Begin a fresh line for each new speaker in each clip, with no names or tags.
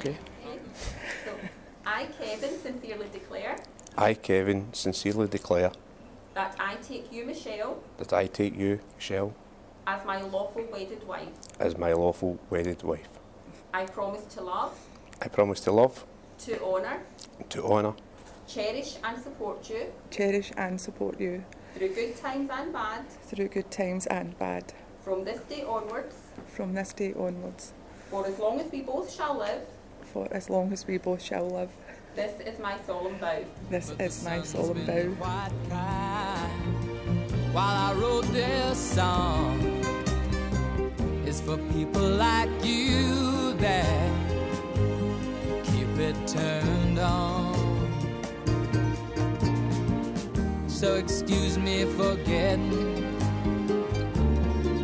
Okay.
So, I, Kevin, sincerely declare
I, Kevin, sincerely declare
that I take you, Michelle,
that I take you, Michelle,
as my lawful wedded wife.
as my lawful wedded wife.
I promise to love,
I promise to love,
to honour,
to honour,
cherish and support you
cherish and support you
through good times and bad,
through good times and bad,
from this day onwards,
from this day onwards,
for as long as we both shall live.
For as long as we both shall live.
This is my solemn vow.
This
But
is my
sun's
solemn
been
vow.
while I wrote this song. It's for people like you that keep it turned on. So excuse me for getting,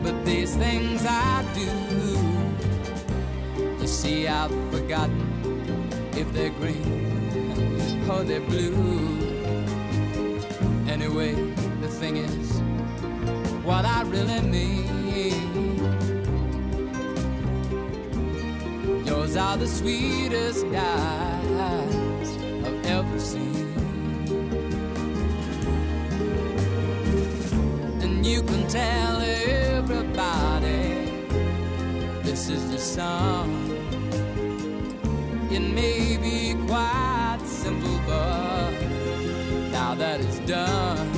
but these things I do. You see, I've forgotten if they're green or they're blue. Anyway, the thing is, what I really mean. Yours are the sweetest eyes I've ever seen. And you can tell everybody this is the song. It may be quite simple, but now that it's done,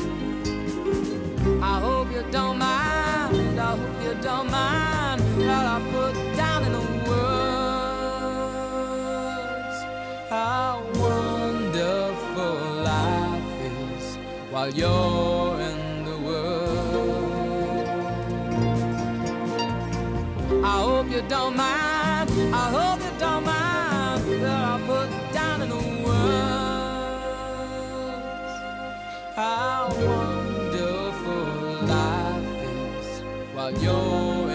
I hope you don't mind. I hope you don't mind that I put down in the words how wonderful life is while you're in the world. I hope you don't mind. Señor.